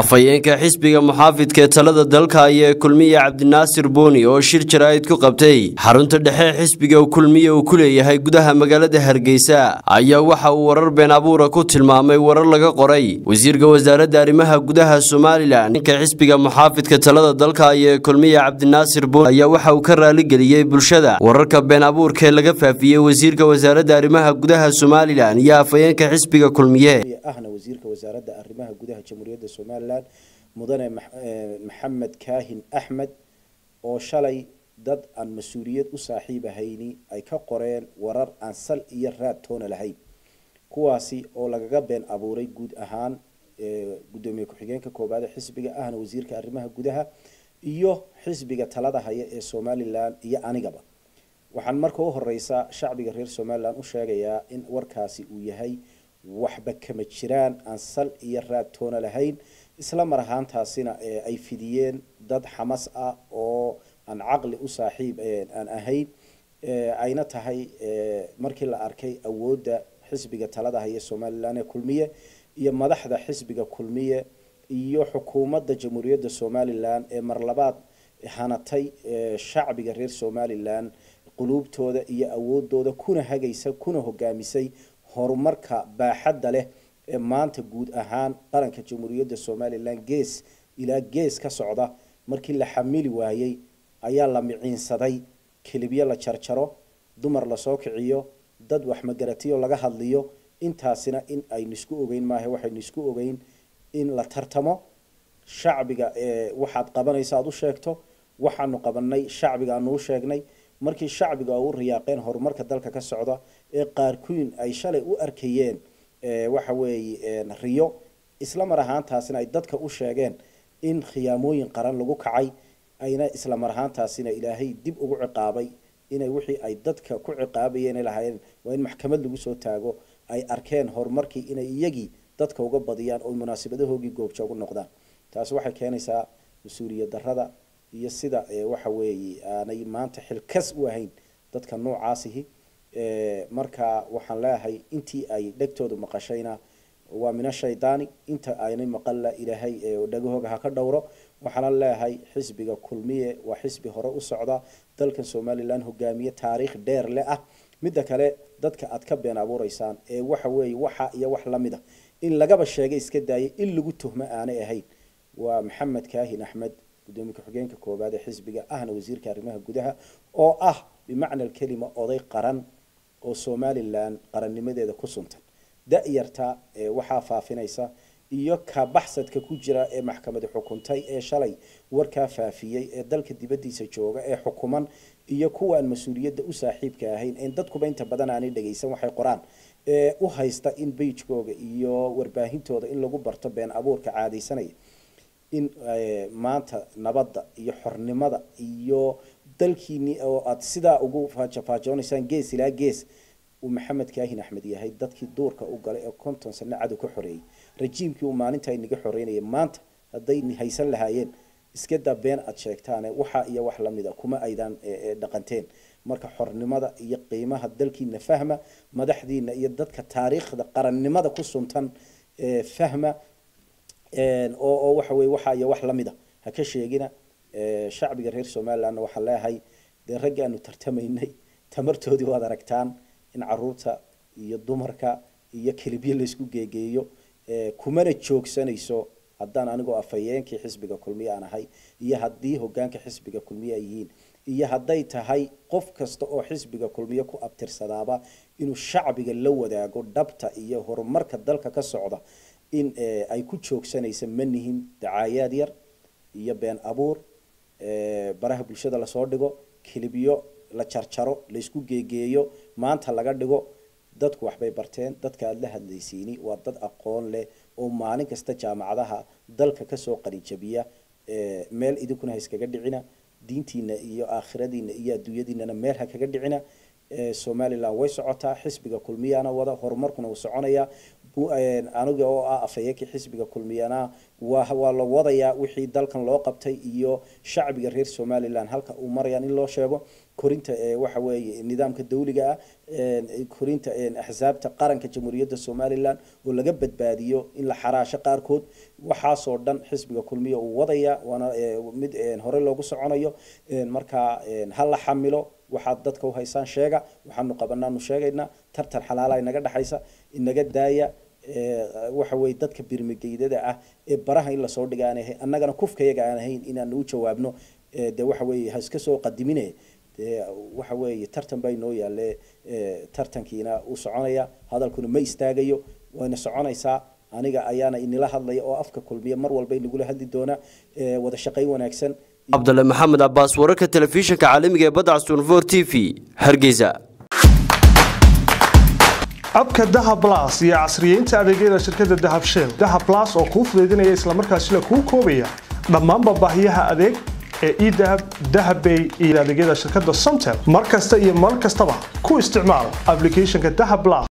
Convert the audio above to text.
afhayeenka xisbiga muxaafidka ee talada dalka ayaa kulmiye cabdinaasir booni oo shir jaraa'id ku qabtay. Xarunta dhexe xisbiga kulmiye uu ku leeyahay gudaha magaalada hargeysa ayaa waxa uu warar been abuura ku tilmaamay warar laga qoray. Wasiirka wasaaradda arrimaha gudaha somalilan ninka xisbiga muxaafidka talada dalka ayaa kulmiye cabdinaasir booni ayaa waxa uu ka raaligeliyey bulshada. Wararka been abuurka ee laga faafiyey wasiirka wasaaradda arrimaha gudaha somalilan iyo afhayeenka xisbiga kulmiye somalilan mudane maxamed kaahin axmed oo shalay dad aan mas'uuliyad u saaxiib ahayni ay ka qoreen warar aan sal iyo raad toona lahayn kuwaasi oo lagaga been abuuray guud ahaan gudoomiye ku-xigeenka koobaad ee xisbiga ahna wasiirka arrimaha gudaha iyo xisbiga talada haya ee somalilan iyo anigaba. Waxaan marka u horeysa shacbiga reer somalilan u sheegayaa in warkaasi uu yahay waxba kama jiraan aan sal iyo raad toona lahayn. Isla mar ahaantaasina ay fidiyeen dad xamas ah oo aan caqli u saaxiib aan ahayn. Ayna tahay markii la arkay awoodda xisbiga talada haya somalilan ee kulmiye iyo madaxda xisbiga kulmiye iyo xukuumadda jamhuuriyadda somalilan ee marlabaad hanatay shacbiga reer somalilan quluubtooda iyo awoodooda kuna hagaysa kuna hogaamisay horumarka baaxadda leh ee maanta guud ahaan qaranka jamhuuriyadda somalilan gees ilaa gees ka socda markii la xamili waayey ayaa la miciinsaday. Kelibyo la jarjaro dumar la soo kiciyo dad waxmagaratiyo laga hadliyo. Intaasina in aynu isku ogeyn maaha waxaynu isku ogeyn in la tartamo. Shacbiga waxaad qabanaysa aad u sheegto. Waxaanu qabanay shacbiga aanu u sheegnay markii shacbiga u riyaaqeen horumarka dalka ka socda ee qaarkuin ay shalay u arkayeen waxa weeye riyo isla ahaantaasina ay dadka u sheegeen in khiyaamooyin qaran lagu kacay ayna isla mar ahaantaasina ilaahay dib ugu ciqaabay inay wixii ay dadka ku ciqaabayeen lahaayeen. Waa in maxkamad lagu soo taago ay arkeen horumarkii inay iyagii dadka uga badiyaan oo munaasabadahoogii goobjoog u noqdaan. Taasi waxay keenaysaa mas'uuliyad darada iyo sida waxa weeye aanay maanta xilkas u ahayn dadka noocaasihi marka waxaan leeyahay intii ay dhegtoodu maqashayna waa mina shaydaani inta aynay maqalla ilaahay dhagahooga ha ka dhowro waxaana leeyahay xisbiga kulmiye waa xisbi hore u socda dalkan somalilan hogaamiye taariikh dheer le ah midda kale dadka aad ka been abuureysaan ee waxa weeye waxa iyo wax lamid a in lagaba sheegay iska daayay in lagu tuhmo aanay ahayn waa maxamed kaahin axmed gudoomiye ku-xigeenka koobaad ee xisbiga ahna wasiirka arrimaha gudaha oo ah bimacna alkelima oday qaran oo somalilan qarannimadeeda ku suntan. Da-yarta waxaa faafinaysa iyo ka baxsadka ku jira ee maxkamadi xukuntay ee shalay warkaa faafiyey ee dalka dibadiisa jooga ee xukuman iyo kuwaan mas'uuliyadda u saaxiibka ahayn en dadkuba inta badan aanay dhagaysan waxay qoraan. Ee u haysta in beijkooga iyo warbaahintooda in lagu barto been abuurka caadaysanaya in maanta nabadda iyo xornimada iyo dalkiini oo aad sidaa ugu faajafaajonaysaan gees ilaa gees uu maxamed kaahin axmed yahay dadkii duurka u galay ee konton sano cadow ka xoreeyey rajiimkii uu maalinta inaga xoreynayay maanta hadday haysan lahaayeen iska daa been aad sheegtaane waxa iyo wax lamida kuma aydaan dhaqanteen. Marka xornimada iyo qiimaha dalkiina fahma madaxdiina iyo dadka taariikhda qarannimada ku suntan fahma oo waxa waxa iyo wax lamida ha ka sheegina shacbiga reer somalilandna waxaan leeyahay dee raggi aanu tartamaynay tamartoodii waad aragtaan in carruurta iyo dumarka iyo kelibyo laysku geegeeyo kumana joogsanayso haddaan anigoo afhayeenkii xisbiga kulmiye aan ahay iyo haddii hogaanka xisbiga kulmiye ay yihiin iyo hadday tahay qof kasta oo xisbiga kulmiye ku abtirsadaaba inuu shacbiga la wadaago dhabta iyo horumarka dalka ka socda in ay ku joogsanaysa manihin dacaayaad yar iyo been abuur baraha bulshada la soo dhigo kelibyo la jarjaro laysku geegeeyo maanta laga dhigo dadku waxbay barteen dadka aada la hadlaysiini waa dad aqoon leh oo maalin kasta jaamacadaha dalka ka soo qarinjabiya meel idinkuna ha iskaga dhicina diintiina iyo aakhiradiina iyo adduunyadiinana meel ha kaga dhicina somalilan way socotaa xisbiga kulmiyana wada horumarkuna uu soconaya aniga oo ah afhayeenkii xisbiga kulmiyana waa la wadayaa wixii dalkan loo qabtay iyo shacbiga reer somalilan halka uu marayaan in loo sheego korinta waxa weeye nidaamka dawliga ah korinta axsaabta qaranka jamhuuriyadda somalilan oo laga badbaadiyo in la xaraasho qaarkood waxaasoo dhan xisbiga kulmiya uu wadaya waana mid hore loogu soconayo marka ha la xamilo waxaad dadka uhaysaan sheega waxaanu qabanaanu sheegaynaa tartan xalaala inaga dhexaysa inaga daaya waxa weye dadka birmigeydada ah ee baraha in la soo dhiga annagana kufkayaga aan ahayn inaanu u jawaabno de waxa iska soo qadimine de waxa weeye tartan baa inoo yaale tartankiina uu soconaya hadalkuna ma istaagayo wayna soconaysaa aniga ayaana inila hadlaya oo afka kulmiya mar walba inagula hadli doona wada shaqayn wanaagsan. Cabdale maxamed cabaas wararka telefishinka caalamiga ee badda casuunfor t v hargeysa abka dahab blas iyo casriyeynta adeegyada shirkadda dahab shell. Dahab blas oo kuu fudaydinaya islamarkaasina kuu koobaya dhammaanba baahiyaha adeeg ee edahab dahabbay iyo adeegyada shirkadda somtel mar kasta iyo mar kastaba ku isticmaal aplicathonka dahab blas